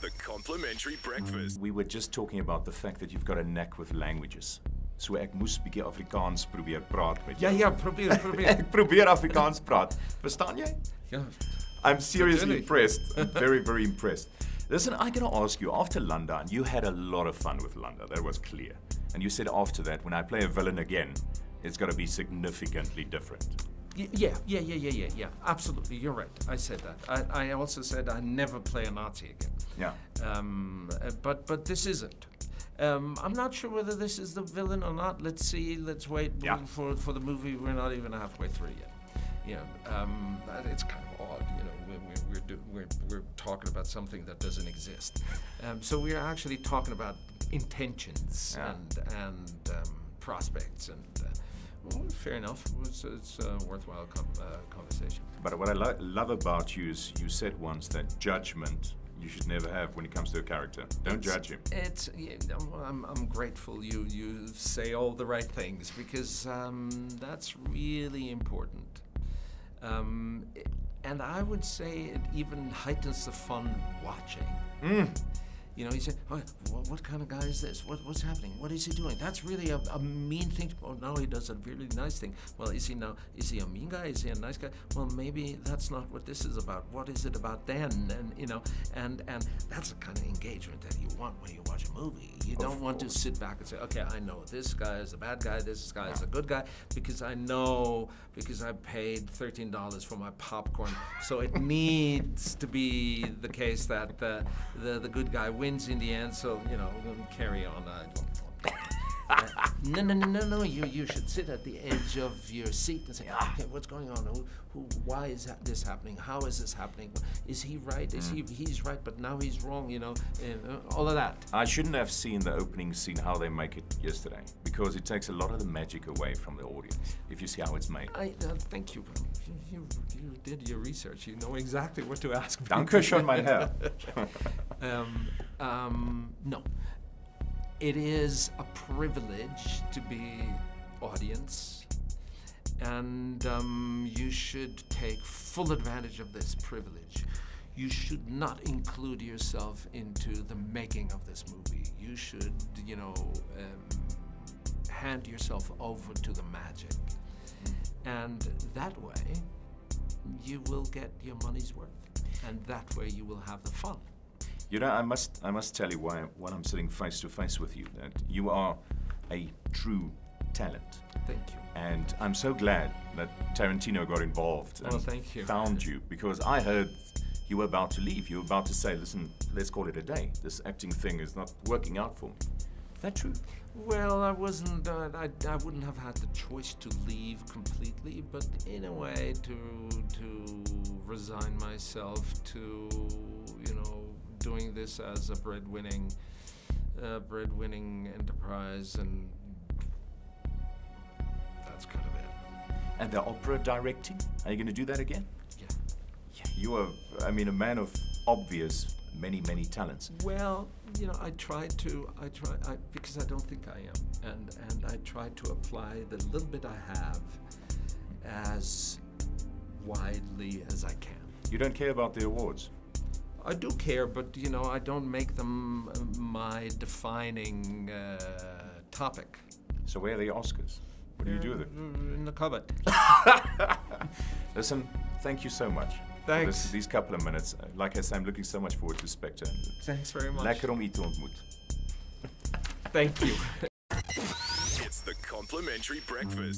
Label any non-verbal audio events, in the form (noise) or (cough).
the complimentary breakfast. We were just talking about the fact that you've got a knack with languages. So ek moes bietjie Afrikaans probeer praat met Ja jou. ja, probeer probeer. (laughs) Ek probeer Afrikaans praat. Verstaan jy? ja. I'm seriously Natuurlijk. impressed. (laughs) I'm very, very impressed. Listen, I gotta ask you, after Landa, you had a lot of fun with Landa. That was clear. And you said after that, when I play a villain again, it's gotta be significantly different. Y- Yeah, yeah, yeah, yeah, yeah, yeah. Absolutely, you're right. I said that. I, I also said I never play a Nazi again. Yeah. Um, uh, but but this isn't. Um, I'm not sure whether this is the villain or not. Let's see. Let's wait Yeah. for for the movie. We're not even halfway through yet. Yeah. Um, but it's kind of odd, you know. We're we're we're, do, we're, we're talking about something that doesn't exist. Um, so we're actually talking about intentions Yeah. and and um, prospects and. Uh, well, fair enough. It's, it's a worthwhile uh, conversation. But what I lo- love about you is you said once that judgment you should never have when it comes to a character. Don't It's- judge him. It's I'm, I'm, I'm grateful you you say all the right things because um, that's really important. Um, and I would say it even heightens the fun watching. You know, you say, oh, what, what kind of guy is this? What, what's happening? What is he doing? That's really a, a mean thing. Oh, no, he does a really nice thing. Well, is he now? Is he a mean guy? Is he a nice guy? Well, maybe that's not what this is about. What is it about then? And you know, and and that's the kind of engagement that you want when you watch a movie. Don't want to sit back and say, okay, I know this guy is a bad guy. This guy is a good guy because I know because I paid thirteen dollars for my popcorn. So it (laughs) needs to be the case that the the, the good guy wins in the end. So you know, carry on. I don't. No, no, no, no, no. You you should sit at the edge of your seat and say, okay, what's going on? Who, who, why is that, this happening? How is this happening? Is he right? Is he he's right, but now he's wrong? You know, and, uh, all of that. I shouldn't have seen the opening scene, how they make it yesterday, because it takes a lot of the magic away from the audience, if you see how it's made. I uh, thank you. you. You did your research. You know exactly what to ask. Danke schön, mein Herr. Um, um, no. It is a privilege to be audience, and um, you should take full advantage of this privilege. You should not include yourself into the making of this movie. You should, you know, um, hand yourself over to the magic. And that way, you will get your money's worth. And that way, you will have the fun. You know, I must, I must tell you why, while I'm sitting face to face with you, that you are a true talent. Thank you. And I'm so glad that Tarantino got involved and Well, thank you. found you because I heard you were about to leave. You were about to say, listen, let's call it a day. This acting thing is not working out for me. Is that true? Well, I wasn't. Uh, I, I wouldn't have had the choice to leave completely, but in a way, to to resign myself to you know doing this as a breadwinning, uh, breadwinning enterprise, and that's kind of it. And the opera directing? Are you going to do that again? Yeah. Yeah, you are, I mean, a man of obvious many, many talents. Well, you know, I try to, I try, I, because I don't think I am, and and I try to apply the little bit I have as widely as I can. You don't care about the awards. I do care, but you know, I don't make them uh, my defining uh, topic. So where are the Oscars? What do you do with it? In the cupboard. (laughs) Listen, thank you so much. for Thanks. this- these couple of minutes. Uh, Like I said, I'm looking so much forward to Spectre. Thanks very much. Lekker om u te ontmoet. Thank you. It's the complimentary breakfast.